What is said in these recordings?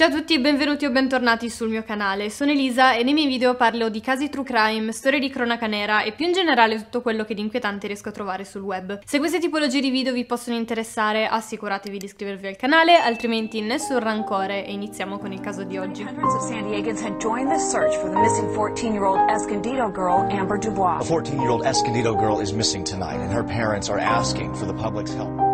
Ciao a tutti e benvenuti o bentornati sul mio canale, sono Elisa e nei miei video parlo di casi true crime, storie di cronaca nera e più in generale tutto quello che di inquietante riesco a trovare sul web. Se queste tipologie di video vi possono interessare assicuratevi di iscrivervi al canale, altrimenti nessun rancore e iniziamo con il caso di oggi. Hundreds of San Diegans had joined the search for the missing 14-year-old Escondido girl, Amber Dubois. A 14 year old Escondido girl is missing tonight, and her parents are asking for the public's help.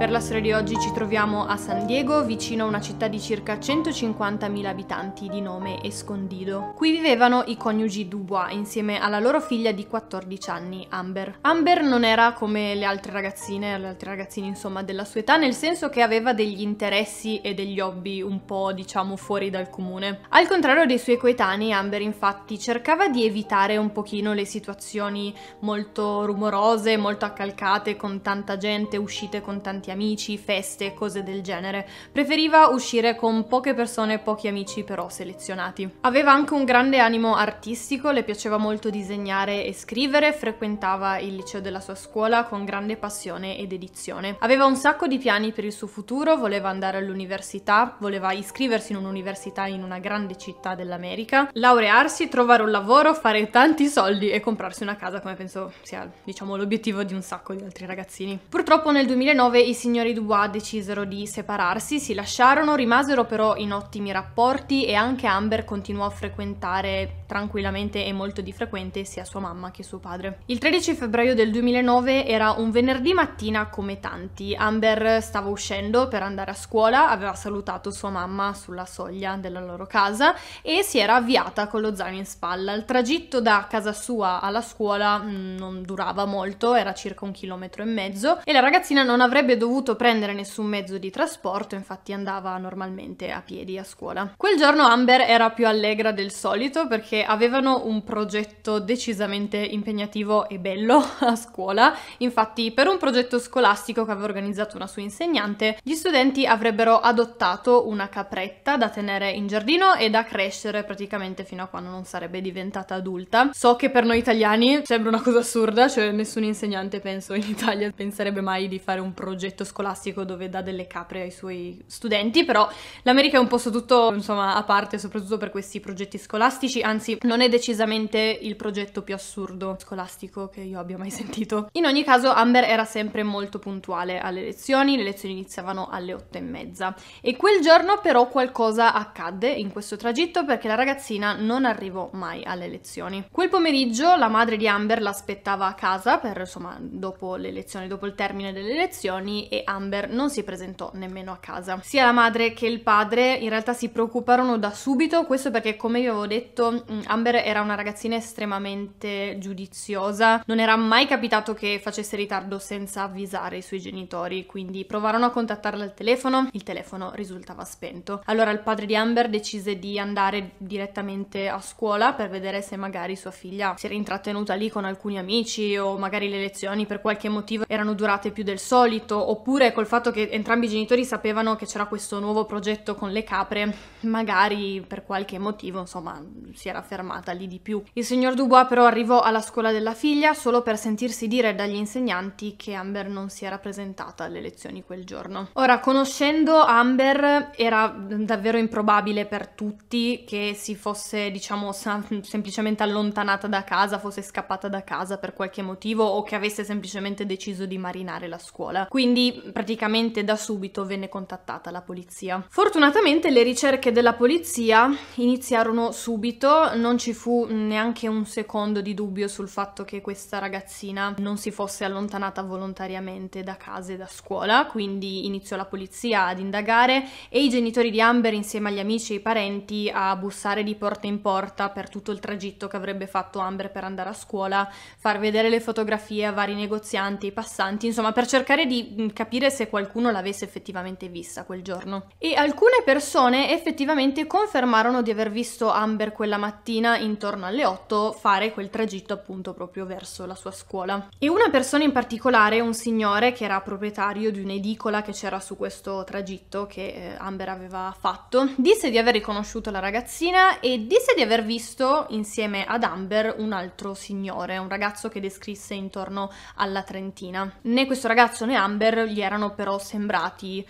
Per la storia di oggi ci troviamo a San Diego, vicino a una città di circa 150.000 abitanti di nome Escondido. Qui vivevano i coniugi Dubois insieme alla loro figlia di 14 anni, Amber. Amber non era come le altre ragazzine, le altre ragazzine insomma della sua età, nel senso che aveva degli interessi e degli hobby un po' diciamo fuori dal comune. Al contrario dei suoi coetanei, Amber infatti cercava di evitare un pochino le situazioni molto rumorose, molto accalcate, con tanta gente, uscite con tanti amici, feste, cose del genere. Preferiva uscire con poche persone, pochi amici però selezionati. Aveva anche un grande animo artistico, le piaceva molto disegnare e scrivere, frequentava il liceo della sua scuola con grande passione ed edizione. Aveva un sacco di piani per il suo futuro, voleva andare all'università, voleva iscriversi in un'università in una grande città dell'America, laurearsi, trovare un lavoro, fare tanti soldi e comprarsi una casa come penso sia diciamo l'obiettivo di un sacco di altri ragazzini. Purtroppo nel 2009 i signori Dubois decisero di separarsi, si lasciarono, rimasero però in ottimi rapporti e anche Amber continuò a frequentare tranquillamente e molto di frequente sia sua mamma che suo padre. Il 13 febbraio del 2009 era un venerdì mattina come tanti. Amber stava uscendo per andare a scuola, aveva salutato sua mamma sulla soglia della loro casa e si era avviata con lo zaino in spalla. Il tragitto da casa sua alla scuola mh, non durava molto, era circa un chilometro e mezzo e la ragazzina non avrebbe dovuto prendere nessun mezzo di trasporto, infatti andava normalmente a piedi a scuola. Quel giorno Amber era più allegra del solito perché avevano un progetto decisamente impegnativo e bello a scuola. Infatti, per un progetto scolastico che aveva organizzato una sua insegnante, gli studenti avrebbero adottato una capretta da tenere in giardino e da crescere praticamente fino a quando non sarebbe diventata adulta. So che per noi italiani sembra una cosa assurda, cioè nessun insegnante penso in Italia penserebbe mai di fare un progetto scolastico dove dà delle capre ai suoi studenti, però l'America è un posto tutto insomma a parte, soprattutto per questi progetti scolastici, anzi non è decisamente il progetto più assurdo scolastico che io abbia mai sentito. In ogni caso Amber era sempre molto puntuale alle lezioni, le lezioni iniziavano alle otto e mezza e quel giorno però qualcosa accadde in questo tragitto perché la ragazzina non arrivò mai alle lezioni. Quel pomeriggio la madre di Amber l'aspettava a casa per insomma dopo le lezioni, dopo il termine delle lezioni e Amber non si presentò nemmeno a casa. Sia la madre che il padre in realtà si preoccuparono da subito, questo perché come vi avevo detto Amber era una ragazzina estremamente giudiziosa, non era mai capitato che facesse ritardo senza avvisare i suoi genitori, quindi provarono a contattarla al telefono, il telefono risultava spento. Allora il padre di Amber decise di andare direttamente a scuola per vedere se magari sua figlia si era intrattenuta lì con alcuni amici o magari le lezioni per qualche motivo erano durate più del solito, oppure col fatto che entrambi i genitori sapevano che c'era questo nuovo progetto con le capre, magari per qualche motivo, insomma, si era fermata lì di più. Il signor Dubois però arrivò alla scuola della figlia solo per sentirsi dire dagli insegnanti che Amber non si era presentata alle lezioni quel giorno. Ora, conoscendo Amber, era davvero improbabile per tutti che si fosse, diciamo, semplicemente allontanata da casa, fosse scappata da casa per qualche motivo o che avesse semplicemente deciso di marinare la scuola. Quindi praticamente da subito venne contattata la polizia. Fortunatamente le ricerche della polizia iniziarono subito, non ci fu neanche un secondo di dubbio sul fatto che questa ragazzina non si fosse allontanata volontariamente da casa e da scuola, quindi iniziò la polizia ad indagare e i genitori di Amber insieme agli amici e ai parenti a bussare di porta in porta per tutto il tragitto che avrebbe fatto Amber per andare a scuola, far vedere le fotografie a vari negozianti, ai passanti, insomma per cercare di capire se qualcuno l'avesse effettivamente vista quel giorno. E alcune persone effettivamente confermarono di aver visto Amber quella mattina mattina intorno alle 8 fare quel tragitto appunto proprio verso la sua scuola. E una persona in particolare, un signore che era proprietario di un'edicola che c'era su questo tragitto che eh, Amber aveva fatto, disse di aver riconosciuto la ragazzina e disse di aver visto insieme ad Amber un altro signore, un ragazzo che descrisse intorno alla trentina. Né questo ragazzo né Amber gli erano però sembrati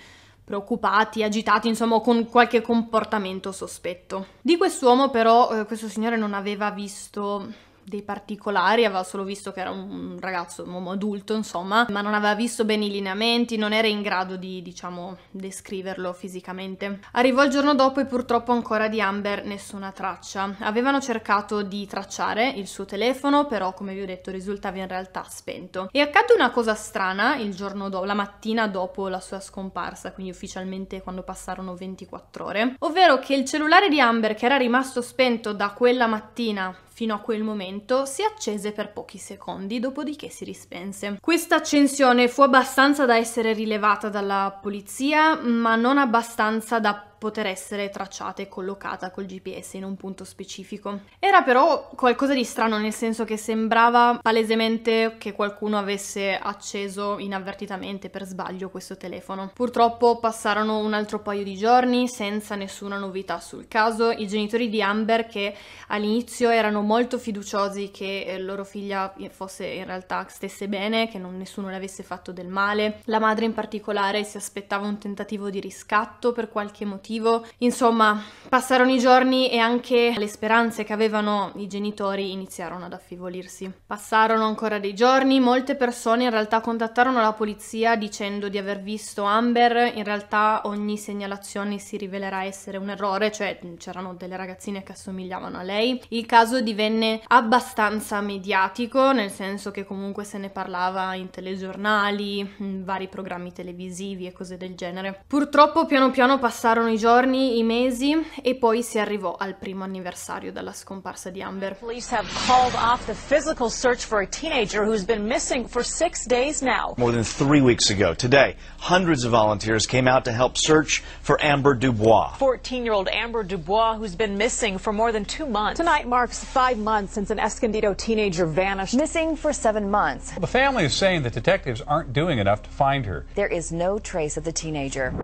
preoccupati, agitati, insomma, con qualche comportamento sospetto. Di quest'uomo però eh, questo signore non aveva visto dei particolari, aveva solo visto che era un ragazzo, un uomo adulto, insomma, ma non aveva visto bene i lineamenti, non era in grado di, diciamo, descriverlo fisicamente. Arrivò il giorno dopo e purtroppo ancora di Amber nessuna traccia. Avevano cercato di tracciare il suo telefono, però come vi ho detto risultava in realtà spento. E accadde una cosa strana il giorno dopo, la mattina dopo la sua scomparsa, quindi ufficialmente quando passarono 24 ore, ovvero che il cellulare di Amber che era rimasto spento da quella mattina fino a quel momento si accese per pochi secondi, dopodiché si rispense. Questa accensione fu abbastanza da essere rilevata dalla polizia, ma non abbastanza da poter essere tracciata e collocata col GPS in un punto specifico. Era però qualcosa di strano nel senso che sembrava palesemente che qualcuno avesse acceso inavvertitamente per sbaglio questo telefono. Purtroppo passarono un altro paio di giorni senza nessuna novità sul caso. I genitori di Amber che all'inizio erano molto fiduciosi che eh, loro figlia fosse in realtà stesse bene, che non, nessuno le avesse fatto del male. La madre in particolare si aspettava un tentativo di riscatto per qualche motivo motivo. Insomma, passarono i giorni e anche le speranze che avevano i genitori iniziarono ad affievolirsi. Passarono ancora dei giorni, molte persone in realtà contattarono la polizia dicendo di aver visto Amber, in realtà ogni segnalazione si rivelerà essere un errore, cioè c'erano delle ragazzine che assomigliavano a lei. Il caso divenne abbastanza mediatico, nel senso che comunque se ne parlava in telegiornali, in vari programmi televisivi e cose del genere. Purtroppo piano piano passarono i giorni, i mesi e poi si arrivò al primo anniversario della scomparsa di Amber. Police have called off the physical search for a teenager who's been missing for six days now. More than three weeks ago, today, hundreds of volunteers came out to help search for Amber Dubois. 14-year-old Amber Dubois, who's been missing for more than two months. Tonight marks five months since an Escondido teenager vanished. Missing for seven months. The family is saying that detectives aren't doing enough to find her. There is no trace of the teenager.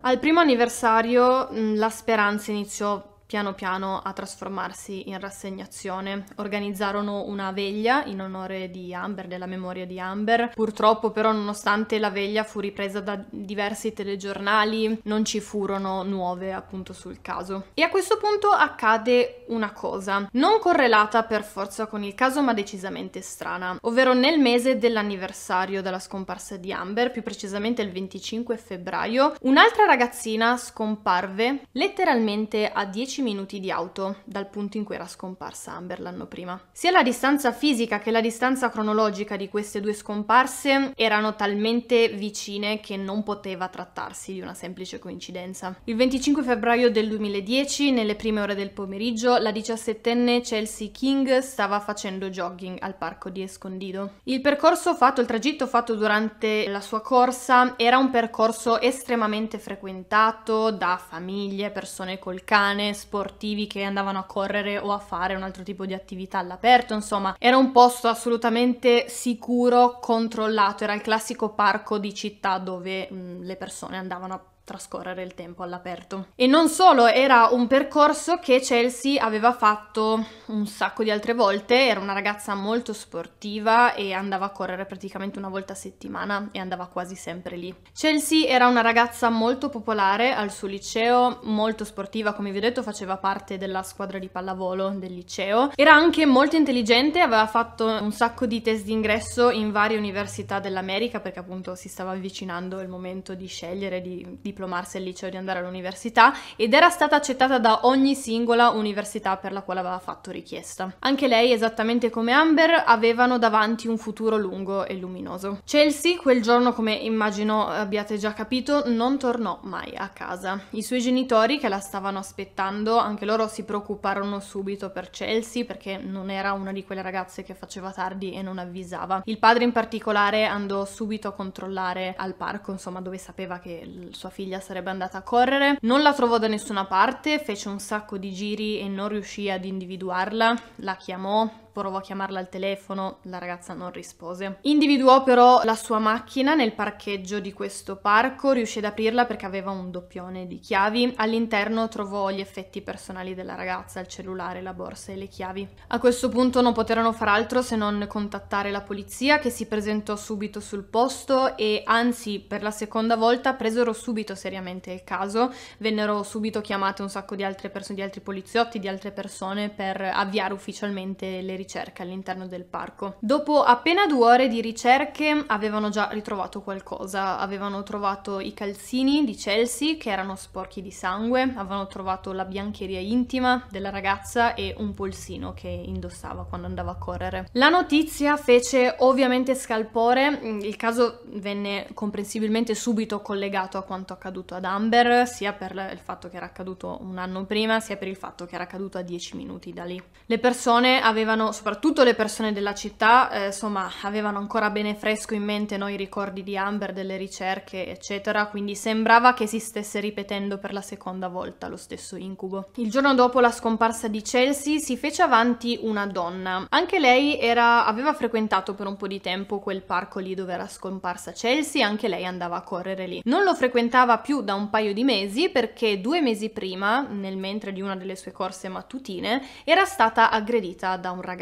Al primo anniversario mh, la speranza iniziò piano piano a trasformarsi in rassegnazione. Organizzarono una veglia in onore di Amber, della memoria di Amber. Purtroppo però nonostante la veglia fu ripresa da diversi telegiornali, non ci furono nuove appunto sul caso. E a questo punto accade una cosa, non correlata per forza con il caso ma decisamente strana, ovvero nel mese dell'anniversario della scomparsa di Amber, più precisamente il 25 febbraio, un'altra ragazzina scomparve letteralmente a 10 10 minuti di auto dal punto in cui era scomparsa Amber l'anno prima. Sia la distanza fisica che la distanza cronologica di queste due scomparse erano talmente vicine che non poteva trattarsi di una semplice coincidenza. Il 25 febbraio del 2010, nelle prime ore del pomeriggio, la 17enne Chelsea King stava facendo jogging al parco di Escondido. Il percorso fatto, il tragitto fatto durante la sua corsa era un percorso estremamente frequentato da famiglie, persone col cane, sportivi che andavano a correre o a fare un altro tipo di attività all'aperto, insomma, era un posto assolutamente sicuro, controllato, era il classico parco di città dove mh, le persone andavano a trascorrere il tempo all'aperto. E non solo, era un percorso che Chelsea aveva fatto un sacco di altre volte, era una ragazza molto sportiva e andava a correre praticamente una volta a settimana e andava quasi sempre lì. Chelsea era una ragazza molto popolare al suo liceo, molto sportiva, come vi ho detto faceva parte della squadra di pallavolo del liceo, era anche molto intelligente, aveva fatto un sacco di test d'ingresso in varie università dell'America perché appunto si stava avvicinando il momento di scegliere di, di diplomarsi al liceo di andare all'università ed era stata accettata da ogni singola università per la quale aveva fatto richiesta. Anche lei, esattamente come Amber, avevano davanti un futuro lungo e luminoso. Chelsea, quel giorno, come immagino abbiate già capito, non tornò mai a casa. I suoi genitori, che la stavano aspettando, anche loro si preoccuparono subito per Chelsea perché non era una di quelle ragazze che faceva tardi e non avvisava. Il padre in particolare andò subito a controllare al parco, insomma, dove sapeva che sua figlia figlia sarebbe andata a correre. Non la trovò da nessuna parte, fece un sacco di giri e non riuscì ad individuarla. La chiamò, provò a chiamarla al telefono, la ragazza non rispose. Individuò però la sua macchina nel parcheggio di questo parco, riuscì ad aprirla perché aveva un doppione di chiavi. All'interno trovò gli effetti personali della ragazza, il cellulare, la borsa e le chiavi. A questo punto non poterono far altro se non contattare la polizia che si presentò subito sul posto e anzi per la seconda volta presero subito seriamente il caso, vennero subito chiamate un sacco di altre persone, di altri poliziotti, di altre persone per avviare ufficialmente le ricerche all'interno del parco. Dopo appena due ore di ricerche avevano già ritrovato qualcosa, avevano trovato i calzini di Chelsea che erano sporchi di sangue, avevano trovato la biancheria intima della ragazza e un polsino che indossava quando andava a correre. La notizia fece ovviamente scalpore, il caso venne comprensibilmente subito collegato a quanto accaduto ad Amber, sia per il fatto che era accaduto un anno prima, sia per il fatto che era accaduto a 10 minuti da lì. Le persone avevano, soprattutto le persone della città, eh, insomma, avevano ancora bene fresco in mente no, i ricordi di Amber, delle ricerche, eccetera, quindi sembrava che si stesse ripetendo per la seconda volta lo stesso incubo. Il giorno dopo la scomparsa di Chelsea si fece avanti una donna. Anche lei era, aveva frequentato per un po' di tempo quel parco lì dove era scomparsa Chelsea, anche lei andava a correre lì. Non lo frequentava più da un paio di mesi perché due mesi prima, nel mentre di una delle sue corse mattutine, era stata aggredita da un ragazzo.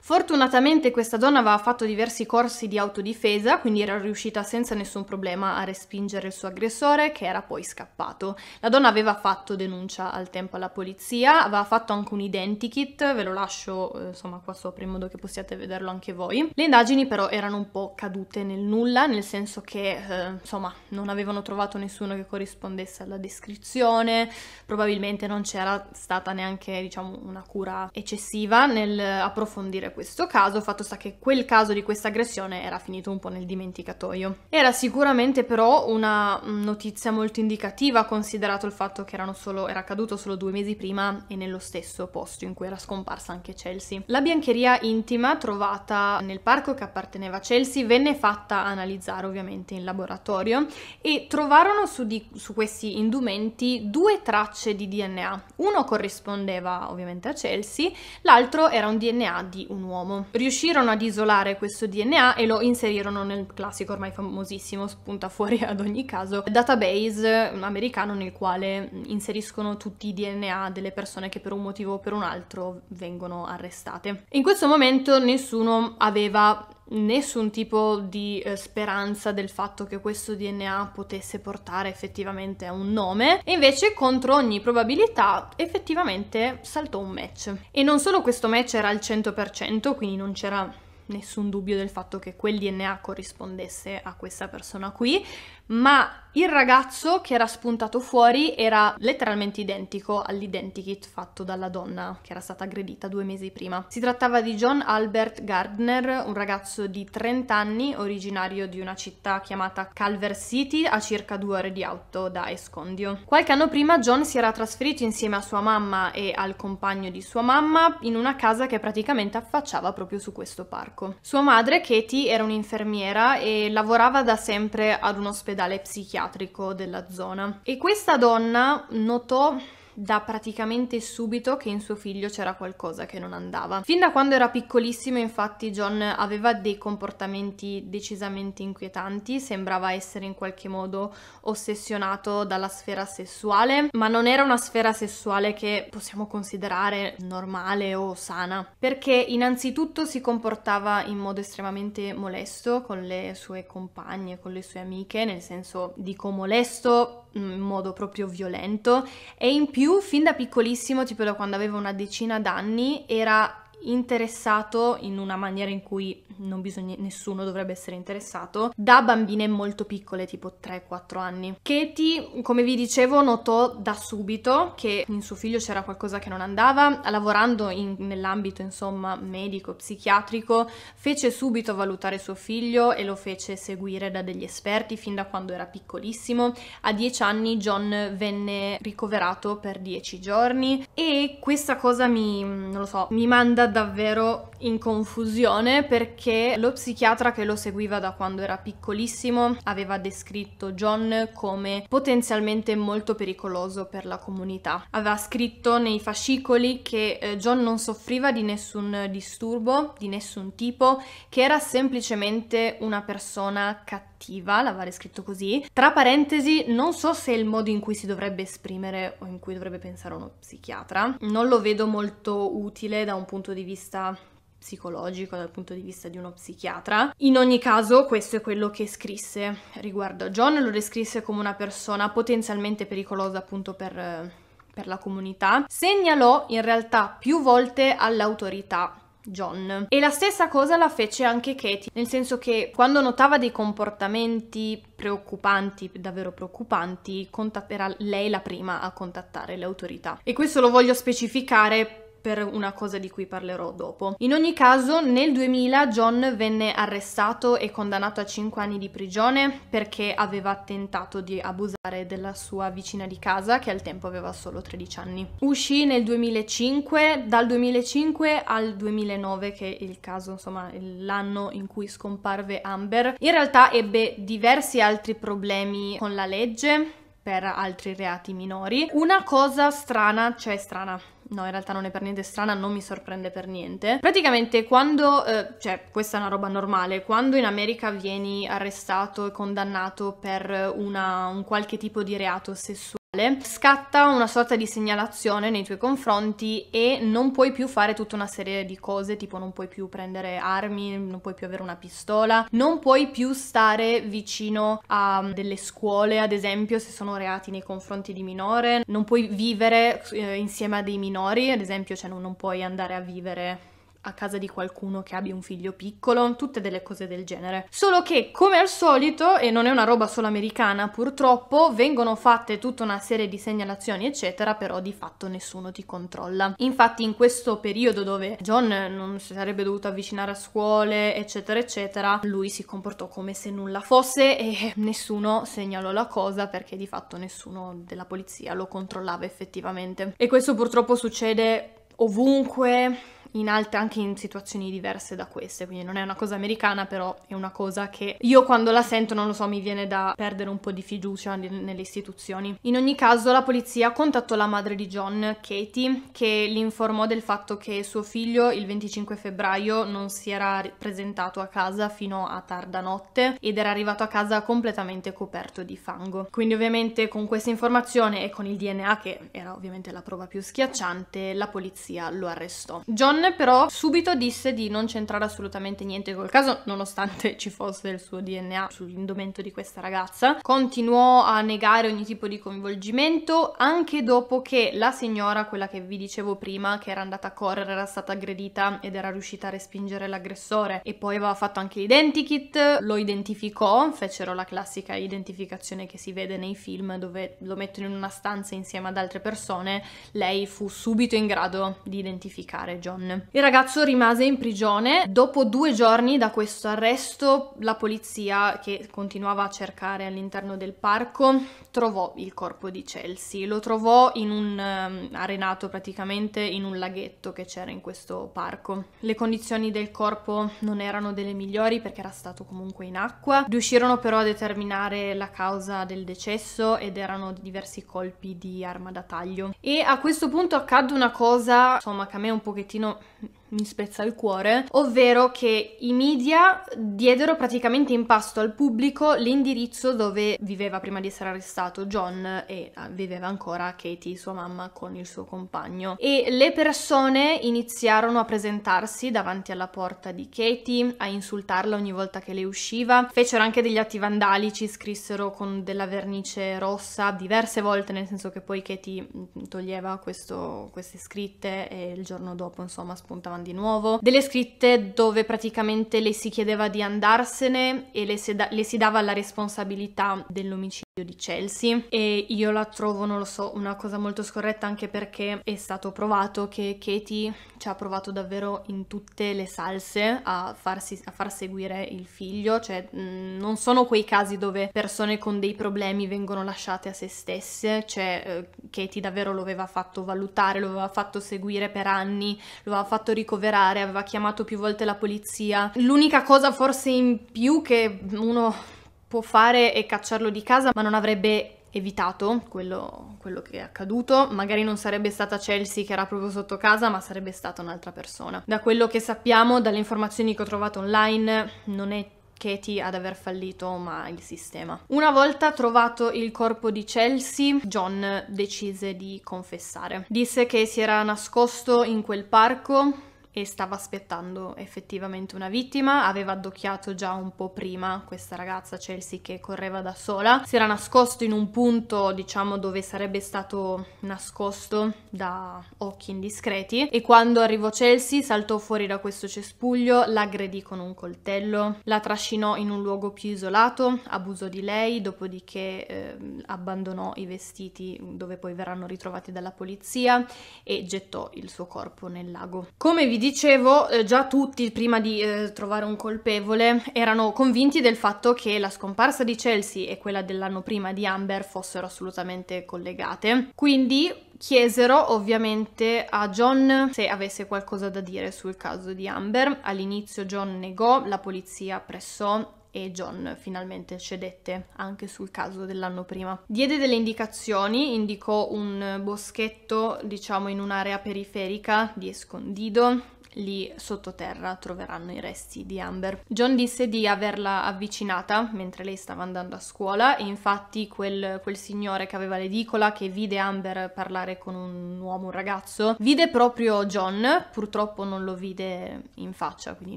Fortunatamente questa donna aveva fatto diversi corsi di autodifesa, quindi era riuscita senza nessun problema a respingere il suo aggressore che era poi scappato. La donna aveva fatto denuncia al tempo alla polizia, aveva fatto anche un identikit, ve lo lascio eh, insomma qua sopra in modo che possiate vederlo anche voi. Le indagini però erano un po' cadute nel nulla, nel senso che eh, insomma non avevano trovato nessuno che corrispondesse alla descrizione, probabilmente non c'era stata neanche diciamo una cura eccessiva nel approfondire questo caso, fatto sta che quel caso di questa aggressione era finito un po' nel dimenticatoio. Era sicuramente però una notizia molto indicativa considerato il fatto che solo, era accaduto solo due mesi prima e nello stesso posto in cui era scomparsa anche Chelsea. La biancheria intima trovata nel parco che apparteneva a Chelsea venne fatta analizzare ovviamente in laboratorio e trovarono su, di, su questi indumenti due tracce di DNA. Uno corrispondeva ovviamente a Chelsea, l'altro era un DNA di un uomo. Riuscirono ad isolare questo DNA e lo inserirono nel classico ormai famosissimo, spunta fuori ad ogni caso, database americano nel quale inseriscono tutti i DNA delle persone che per un motivo o per un altro vengono arrestate. In questo momento nessuno aveva nessun tipo di eh, speranza del fatto che questo DNA potesse portare effettivamente a un nome. E invece contro ogni probabilità effettivamente saltò un match. E non solo questo match era al 100% quindi non c'era nessun dubbio del fatto che quel DNA corrispondesse a questa persona qui, ma il ragazzo che era spuntato fuori era letteralmente identico all'identikit fatto dalla donna che era stata aggredita due mesi prima. Si trattava di John Albert Gardner, un ragazzo di 30 anni, originario di una città chiamata Calver City, a circa due ore di auto da Escondio. Qualche anno prima John si era trasferito insieme a sua mamma e al compagno di sua mamma in una casa che praticamente affacciava proprio su questo parco. Sua madre, Katie, era un'infermiera e lavorava da sempre ad un ospedale ospedale psichiatrico della zona. E questa donna notò da praticamente subito che in suo figlio c'era qualcosa che non andava. Fin da quando era piccolissimo, infatti, John aveva dei comportamenti decisamente inquietanti, sembrava essere in qualche modo ossessionato dalla sfera sessuale, ma non era una sfera sessuale che possiamo considerare normale o sana, perché innanzitutto si comportava in modo estremamente molesto con le sue compagne, con le sue amiche, nel senso dico molesto in modo proprio violento. E in più fin da piccolissimo, tipo da quando avevo una decina d'anni, era interessato in una maniera in cui non bisogna, nessuno dovrebbe essere interessato, da bambine molto piccole, tipo 3-4 anni. Katie, come vi dicevo, notò da subito che in suo figlio c'era qualcosa che non andava, lavorando in, nell'ambito, insomma, medico, psichiatrico, fece subito valutare suo figlio e lo fece seguire da degli esperti fin da quando era piccolissimo. A 10 anni John venne ricoverato per 10 giorni e questa cosa mi, non lo so, mi manda davvero in confusione perché lo psichiatra che lo seguiva da quando era piccolissimo aveva descritto John come potenzialmente molto pericoloso per la comunità. Aveva scritto nei fascicoli che eh, John non soffriva di nessun disturbo, di nessun tipo, che era semplicemente una persona cattiva, l'aveva scritto così. Tra parentesi, non so se è il modo in cui si dovrebbe esprimere o in cui dovrebbe pensare uno psichiatra. Non lo vedo molto utile da un punto di vista psicologico dal punto di vista di uno psichiatra. In ogni caso, questo è quello che scrisse riguardo a John, lo descrisse come una persona potenzialmente pericolosa appunto per, per la comunità. Segnalò in realtà più volte all'autorità John. E la stessa cosa la fece anche Katie, nel senso che quando notava dei comportamenti preoccupanti, davvero preoccupanti, era lei la prima a contattare le autorità. E questo lo voglio specificare per una cosa di cui parlerò dopo. In ogni caso, nel 2000 John venne arrestato e condannato a 5 anni di prigione perché aveva tentato di abusare della sua vicina di casa che al tempo aveva solo 13 anni. Uscì nel 2005, dal 2005 al 2009 che è il caso, insomma, l'anno in cui scomparve Amber. In realtà ebbe diversi altri problemi con la legge per altri reati minori. Una cosa strana, cioè strana, No, in realtà non è per niente strana, non mi sorprende per niente. Praticamente quando, eh, cioè questa è una roba normale, quando in America vieni arrestato e condannato per una, un qualche tipo di reato sessuale, scatta una sorta di segnalazione nei tuoi confronti e non puoi più fare tutta una serie di cose, tipo non puoi più prendere armi, non puoi più avere una pistola, non puoi più stare vicino a delle scuole, ad esempio, se sono reati nei confronti di minore, non puoi vivere eh, insieme a dei minori, ad esempio, cioè non, non puoi andare a vivere a casa di qualcuno che abbia un figlio piccolo, tutte delle cose del genere. Solo che, come al solito, e non è una roba solo americana, purtroppo vengono fatte tutta una serie di segnalazioni, eccetera, però di fatto nessuno ti controlla. Infatti, in questo periodo dove John non si sarebbe dovuto avvicinare a scuole, eccetera, eccetera, lui si comportò come se nulla fosse e nessuno segnalò la cosa perché di fatto nessuno della polizia lo controllava effettivamente. E questo purtroppo succede ovunque in altre, anche in situazioni diverse da queste, quindi non è una cosa americana, però è una cosa che io quando la sento, non lo so, mi viene da perdere un po' di fiducia nelle istituzioni. In ogni caso, la polizia contattò la madre di John, Katie, che li informò del fatto che suo figlio il 25 febbraio non si era presentato a casa fino a tarda notte ed era arrivato a casa completamente coperto di fango. Quindi ovviamente con questa informazione e con il DNA, che era ovviamente la prova più schiacciante, la polizia lo arrestò. John però subito disse di non c'entrare assolutamente niente col caso, nonostante ci fosse il suo DNA sull'indumento di questa ragazza. Continuò a negare ogni tipo di coinvolgimento, anche dopo che la signora, quella che vi dicevo prima, che era andata a correre, era stata aggredita ed era riuscita a respingere l'aggressore e poi aveva fatto anche l'identikit, lo identificò, fecero la classica identificazione che si vede nei film dove lo mettono in una stanza insieme ad altre persone, lei fu subito in grado di identificare John. Il ragazzo rimase in prigione. Dopo due giorni da questo arresto, la polizia, che continuava a cercare all'interno del parco, trovò il corpo di Chelsea. Lo trovò in un um, arenato praticamente in un laghetto che c'era in questo parco. Le condizioni del corpo non erano delle migliori perché era stato comunque in acqua. Riuscirono però a determinare la causa del decesso ed erano diversi colpi di arma da taglio. E a questo punto accadde una cosa, insomma, che a me un pochettino out mi spezza il cuore, ovvero che i media diedero praticamente in pasto al pubblico l'indirizzo dove viveva prima di essere arrestato John e ah, viveva ancora Katie, sua mamma, con il suo compagno. E le persone iniziarono a presentarsi davanti alla porta di Katie, a insultarla ogni volta che lei usciva. Fecero anche degli atti vandalici, scrissero con della vernice rossa diverse volte, nel senso che poi Katie mm, toglieva questo, queste scritte e il giorno dopo, insomma, spuntavano di nuovo, delle scritte dove praticamente le si chiedeva di andarsene e le si, da- le si dava la responsabilità dell'omicidio di Chelsea. E io la trovo, non lo so, una cosa molto scorretta anche perché è stato provato che Katie ci ha provato davvero in tutte le salse a, farsi, a far seguire il figlio, cioè mh, non sono quei casi dove persone con dei problemi vengono lasciate a se stesse, cioè eh, Katie davvero lo aveva fatto valutare, lo aveva fatto seguire per anni, lo aveva fatto ricoverare, aveva chiamato più volte la polizia. L'unica cosa forse in più che uno può fare è cacciarlo di casa, ma non avrebbe evitato quello, quello, che è accaduto. Magari non sarebbe stata Chelsea che era proprio sotto casa, ma sarebbe stata un'altra persona. Da quello che sappiamo, dalle informazioni che ho trovato online, non è Katie ad aver fallito, ma il sistema. Una volta trovato il corpo di Chelsea, John decise di confessare. Disse che si era nascosto in quel parco e stava aspettando effettivamente una vittima, aveva addocchiato già un po' prima questa ragazza Chelsea che correva da sola, si era nascosto in un punto diciamo dove sarebbe stato nascosto da occhi indiscreti. E quando arrivò Chelsea saltò fuori da questo cespuglio, l'aggredì con un coltello, la trascinò in un luogo più isolato, abusò di lei, dopodiché eh, abbandonò i vestiti dove poi verranno ritrovati dalla polizia e gettò il suo corpo nel lago. Come vi dicevo, eh, già tutti prima di eh, trovare un colpevole erano convinti del fatto che la scomparsa di Chelsea e quella dell'anno prima di Amber fossero assolutamente collegate. Quindi chiesero ovviamente a John se avesse qualcosa da dire sul caso di Amber. All'inizio John negò, la polizia pressò e John finalmente cedette anche sul caso dell'anno prima. Diede delle indicazioni, indicò un boschetto, diciamo in un'area periferica di Escondido, lì sottoterra troveranno i resti di Amber. John disse di averla avvicinata mentre lei stava andando a scuola e infatti quel, quel signore che aveva l'edicola che vide Amber parlare con un uomo, un ragazzo, vide proprio John, purtroppo non lo vide in faccia, quindi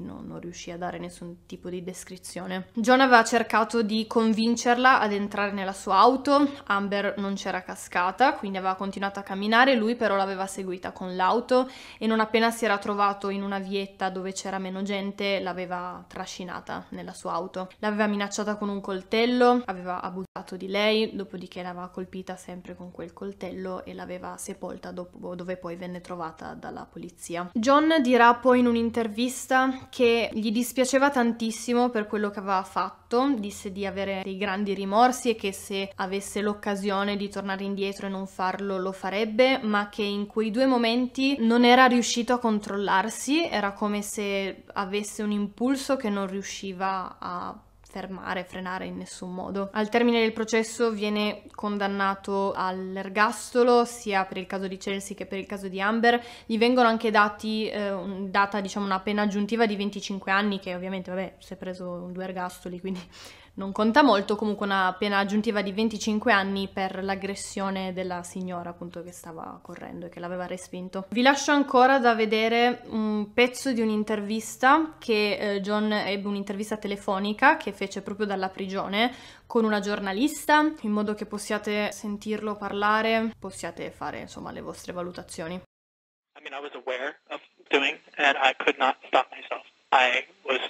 non, non riuscì a dare nessun tipo di descrizione. John aveva cercato di convincerla ad entrare nella sua auto, Amber non c'era cascata, quindi aveva continuato a camminare, lui però l'aveva seguita con l'auto e non appena si era trovato in una vietta dove c'era meno gente, l'aveva trascinata nella sua auto. L'aveva minacciata con un coltello, aveva abusato di lei, dopodiché l'aveva colpita sempre con quel coltello e l'aveva sepolta dopo, dove poi venne trovata dalla polizia. John dirà poi in un'intervista che gli dispiaceva tantissimo per quello che aveva fatto, disse di avere dei grandi rimorsi e che se avesse l'occasione di tornare indietro e non farlo lo farebbe, ma che in quei due momenti non era riuscito a controllarsi era come se avesse un impulso che non riusciva a fermare, frenare in nessun modo. Al termine del processo viene condannato all'ergastolo sia per il caso di Chelsea che per il caso di Amber. Gli vengono anche dati eh, data diciamo una pena aggiuntiva di 25 anni che ovviamente vabbè si è preso due ergastoli quindi non conta molto, comunque una pena aggiuntiva di 25 anni per l'aggressione della signora appunto che stava correndo e che l'aveva respinto. Vi lascio ancora da vedere un pezzo di un'intervista che eh, John ebbe un'intervista telefonica che fece proprio dalla prigione con una giornalista in modo che possiate sentirlo parlare, possiate fare insomma le vostre valutazioni. I mean, I was aware of doing and I could not stop myself. I was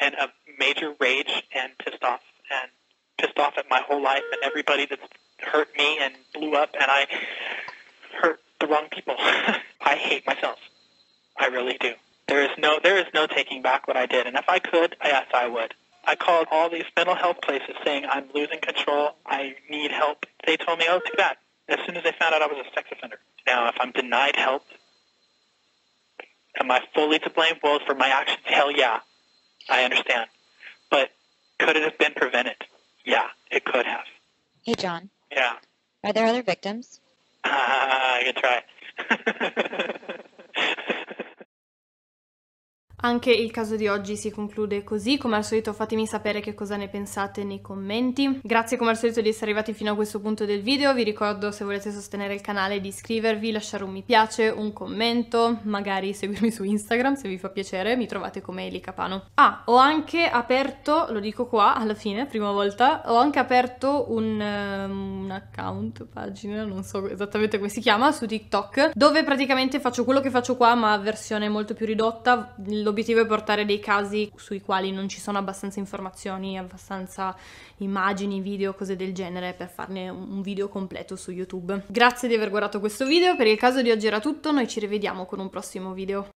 in a major rage and pissed off and pissed off at my whole life and everybody that's hurt me and blew up and I hurt the wrong people. I hate myself. I really do. There is no there is no taking back what I did and if I could, yes I would. I called all these mental health places saying I'm losing control, I need help. They told me, "Oh, too bad." As soon as they found out I was a sex offender. Now, if I'm denied help, am I fully to blame? Well, for my actions, hell yeah. I understand. But could it have been prevented? Yeah, it could have. Hey, John. Yeah. Are there other victims? Uh, I could try. Anche il caso di oggi si conclude così, come al solito fatemi sapere che cosa ne pensate nei commenti. Grazie come al solito di essere arrivati fino a questo punto del video, vi ricordo se volete sostenere il canale di iscrivervi, lasciare un mi piace, un commento, magari seguirmi su Instagram se vi fa piacere, mi trovate come Eli Capano. Ah, ho anche aperto, lo dico qua alla fine, prima volta, ho anche aperto un, um, un account, pagina, non so esattamente come si chiama, su TikTok, dove praticamente faccio quello che faccio qua ma versione molto più ridotta, l'obiettivo è portare dei casi sui quali non ci sono abbastanza informazioni, abbastanza immagini, video, cose del genere per farne un video completo su YouTube. Grazie di aver guardato questo video, per il caso di oggi era tutto, noi ci rivediamo con un prossimo video.